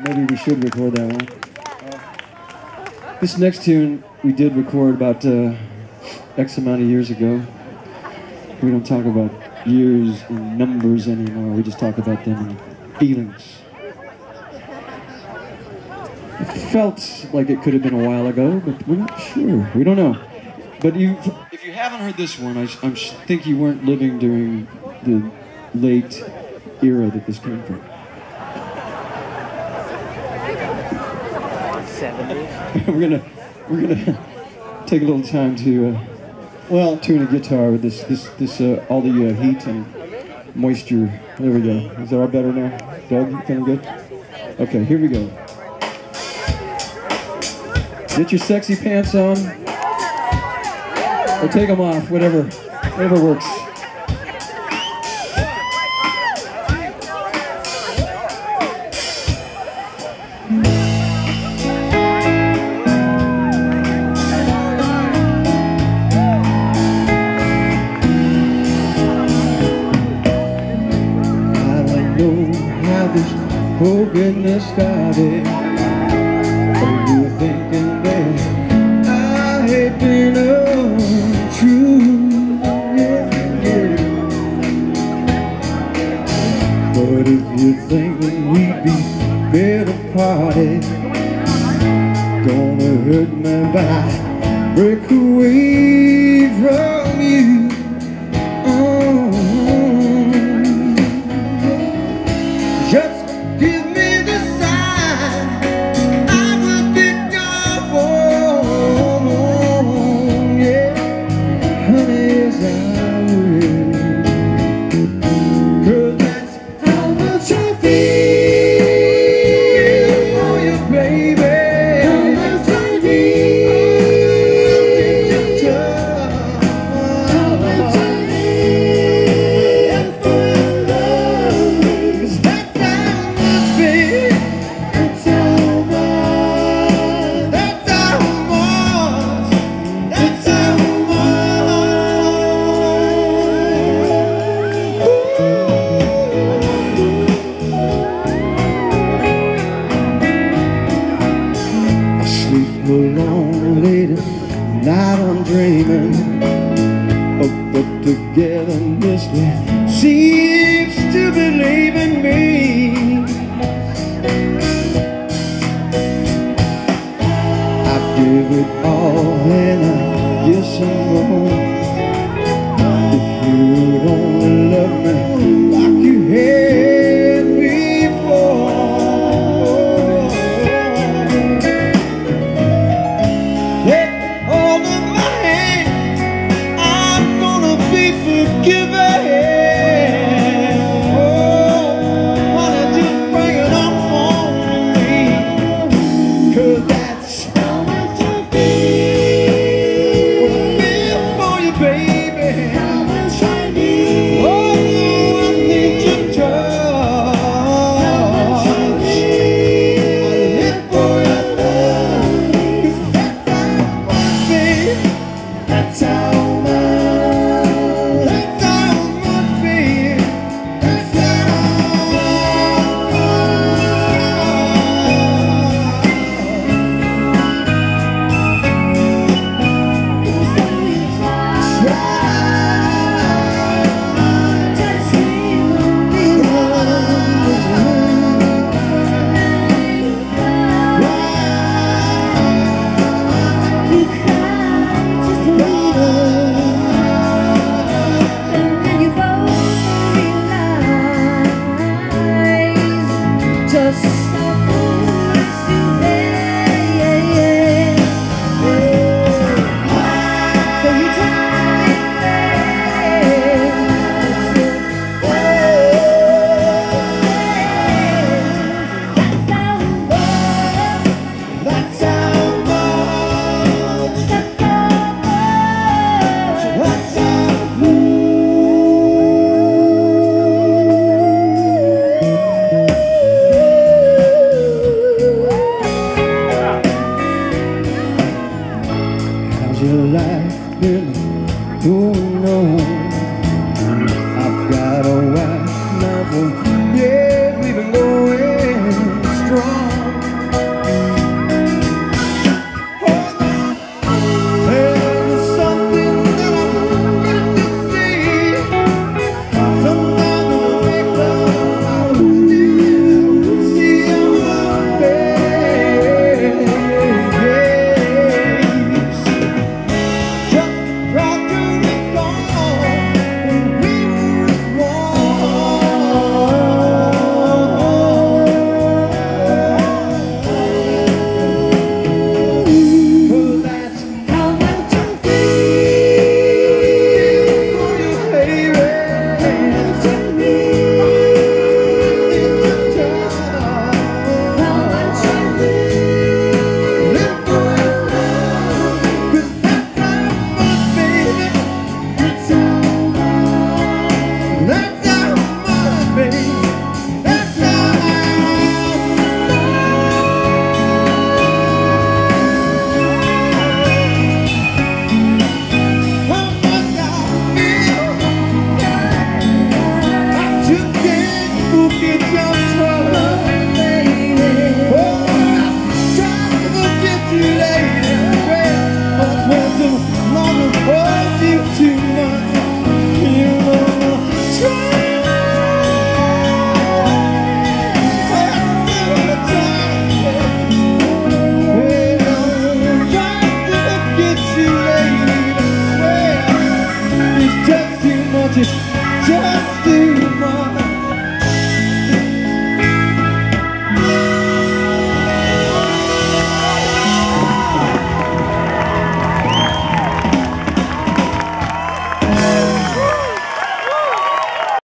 maybe we should record that one. This next tune we did record about uh, X amount of years ago. We don't talk about years and numbers anymore. We just talk about them and feelings. It felt like it could have been a while ago, but we're not sure. We don't know. But you, if you haven't heard this one, I, I think you weren't living during the late era that this came from. 70s. we're gonna we're gonna take a little time to uh, well tune a guitar with this this this uh, all the uh, heat and moisture. There we go. Is that all better now, Doug? You feeling good? Okay, here we go. Get your sexy pants on, or take them off, whatever, whatever works. Whole business started. Eh? Are you thinking that I have been untrue? Yeah. But if you think that we'd be better parted, gonna hurt me by break away from dreaming of the togetherness that seems to believe in me. I give it all and I guess I'm wrong if you don't. your life.